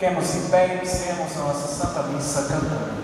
Fiquemos em pé e iniciemos a nossa Santa Missa cantando.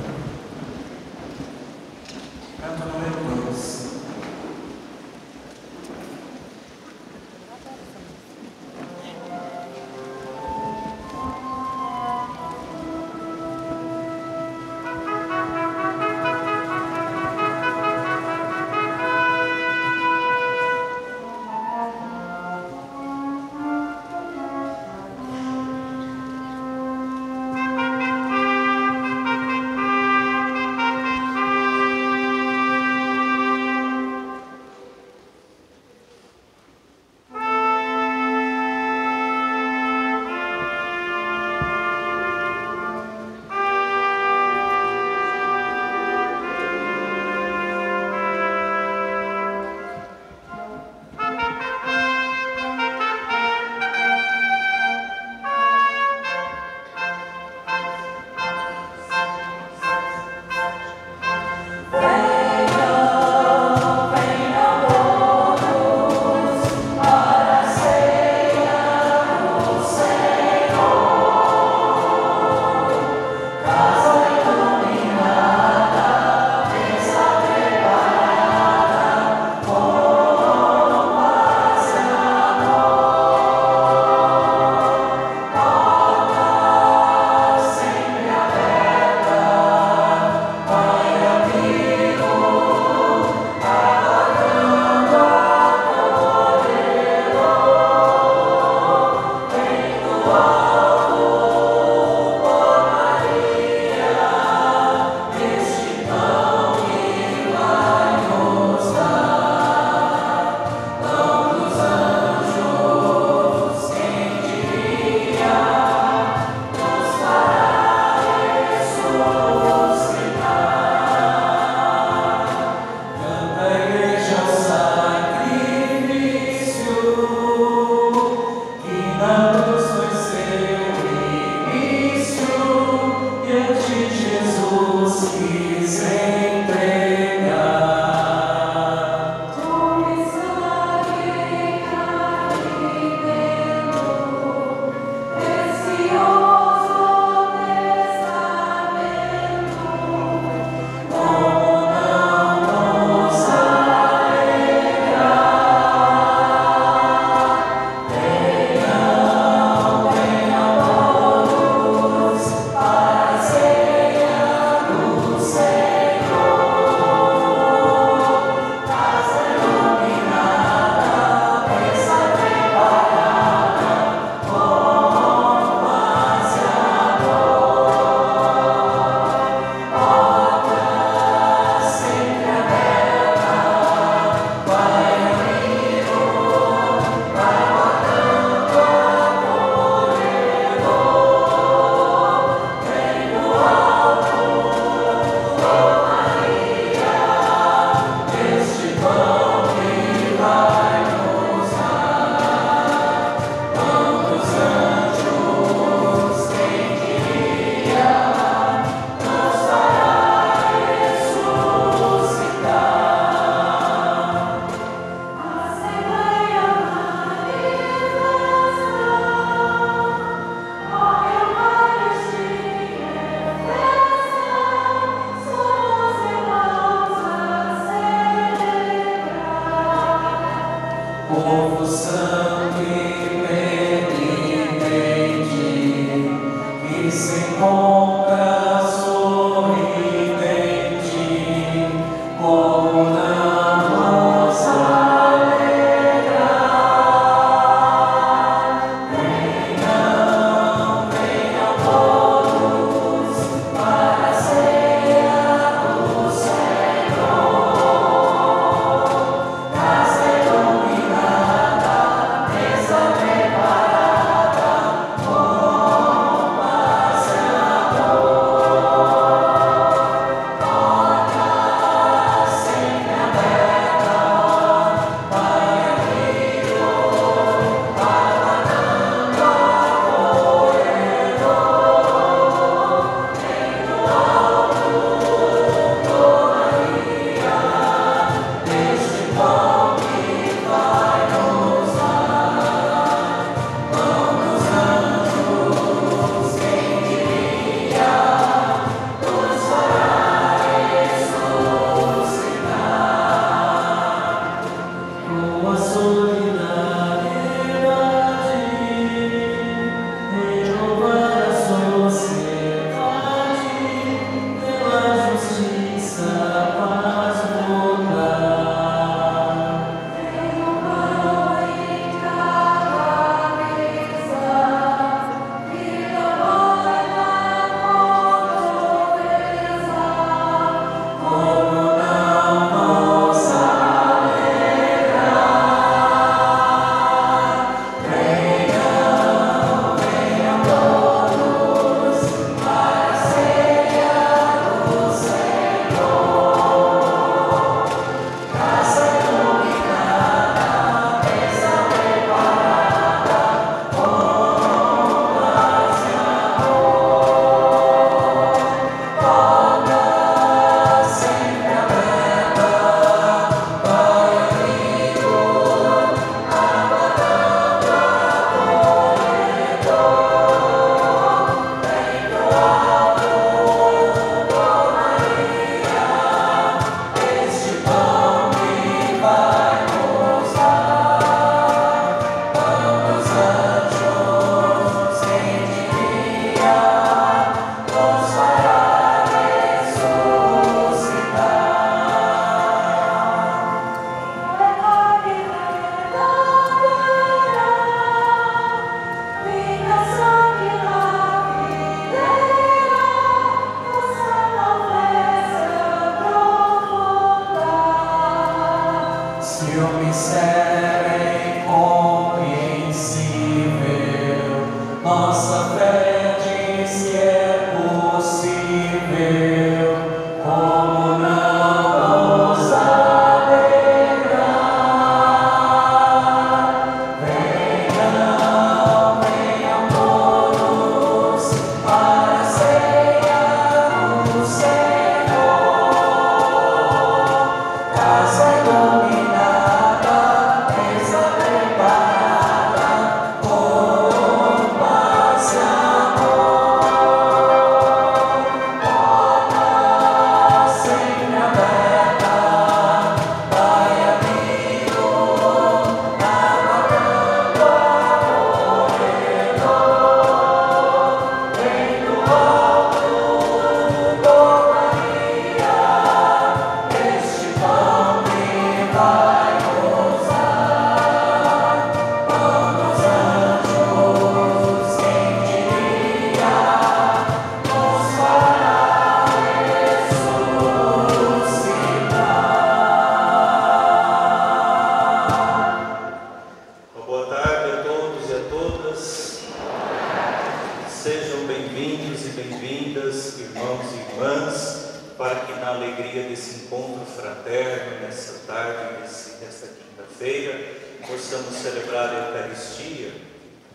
Irmãos e irmãs, para que na alegria desse encontro fraterno, nessa tarde, nesta quinta-feira, possamos celebrar a Eucaristia,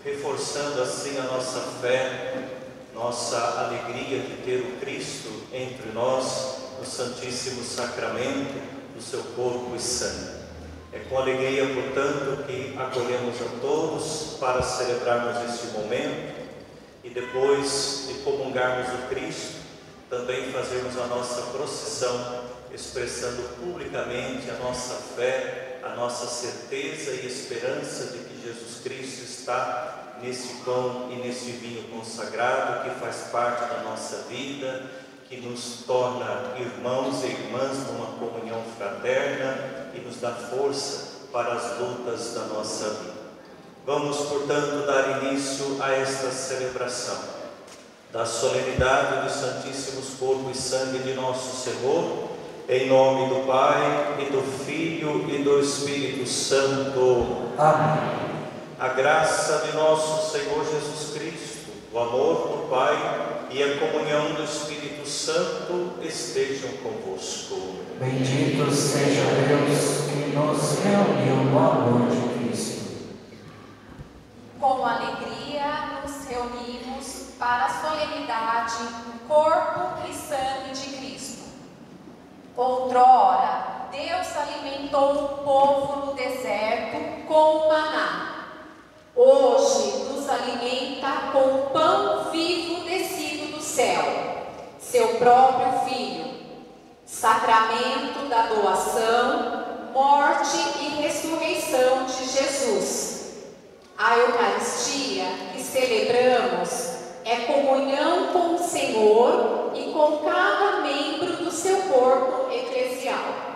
reforçando assim a nossa fé, nossa alegria de ter o Cristo entre nós, no Santíssimo Sacramento do seu corpo e sangue. É com alegria, portanto, que acolhemos a todos para celebrarmos este momento e depois de comungarmos o Cristo, também fazermos a nossa procissão, expressando publicamente a nossa fé, a nossa certeza e esperança de que Jesus Cristo está neste pão e neste vinho consagrado que faz parte da nossa vida, que nos torna irmãos e irmãs numa comunhão fraterna e nos dá força para as lutas da nossa vida. Vamos, portanto, dar início a esta celebração da solenidade dos Santíssimos Corpo e Sangue de Nosso Senhor, em nome do Pai e do Filho e do Espírito Santo. Amém. A graça de nosso Senhor Jesus Cristo, o amor do Pai e a comunhão do Espírito Santo estejam convosco. Bendito seja Deus que nos reuniu no amor de. Com alegria nos reunimos para a solenidade do corpo e sangue de Cristo. Outrora, Deus alimentou o povo no deserto com maná. Hoje nos alimenta com o pão vivo descido do céu, seu próprio Filho, sacramento da doação, morte e ressurreição de Jesus a Eucaristia que celebramos é comunhão com o Senhor e com cada membro do seu corpo eclesial.